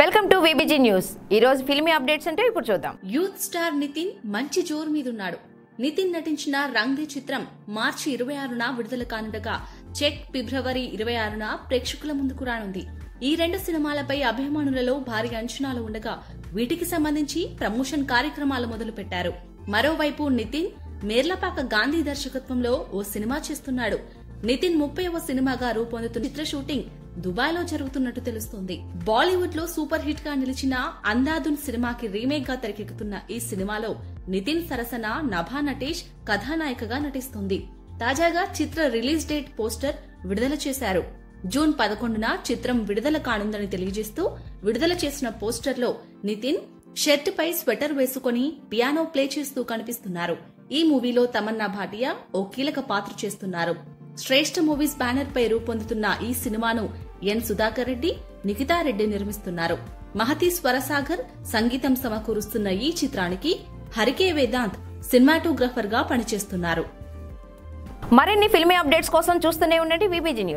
Welcome to VBG news ఈ రోజు filmy updates అంటే ఇప్పుడు చూద్దాం. యూత్ స్టార్ నితిన్ మంచి జోరు మీదున్నాడు. నితిన్ నటించిన రంగ్దే చిత్రం మార్చి ఇరవై ఆరున విడుదల కానుండగా చెక్ ఫిబ్రవరి ఇరవై ఆరున ప్రేక్షకుల ముందుకు రానుంది. ఈ రెండు సినిమాలపై అభిమానులలో భారీ అంచనాలు ఉండగా వీటికి సంబంధించి ప్రమోషన్ కార్యక్రమాలు మొదలు పెట్టారు మరోవైపు నితిన్ మేర్లపాక గాంధీ దర్శకత్వంలో ఓ సినిమా చేస్తున్నాడు. నితిన్ ముప్పైవ సినిమాగా రూపొందుతున్న చిత్ర షూటింగ్ దుబాయ్లో జరుగుతున్నట్టు తెలుస్తోంది. బాలీవుడ్లో సూపర్ హిట్గా నిలిచిన అందాదున్ సినిమాకి రీమేక్గా తెరకెక్కుతున్న ఈ సినిమాలో నితిన్ సరసన నభా నటేష్ కథానాయికగా నటిస్తుంది. తాజాగా చిత్ర రిలీజ్ డేట్ పోస్టర్ విడుదల చేశారు. జూన్ పదకొండున చిత్రం విడుదల కానుందని తెలియజేస్తూ విడుదల చేసిన పోస్టర్లో నితిన్ షర్ట్ పై స్వెటర్ వేసుకుని పియానో ప్లే చేస్తూ కనిపిస్తున్నారు. ఈ మూవీలో తమన్నా భాటియా ఓ కీలక పాత్ర చేస్తున్నారు. శ్రేష్ఠ మూవీస్ బ్యానర్ పై రూపొందుతున్న ఈ సినిమాను ఎన్ సుధాకర్ రెడ్డి నిఖితా రెడ్డి నిర్మిస్తున్నారు. మహతి స్వరసాగర్ సంగీతం సమకూరుస్తున్న ఈ చిత్రానికి హరికే వేదాంత్ సినిమాటోగ్రఫర్గా పనిచేస్తున్నారు. మరిన్ని ఫిల్మీ అప్డేట్స్ కోసం చూస్తూనే ఉండండి విబిజీ న్యూస్.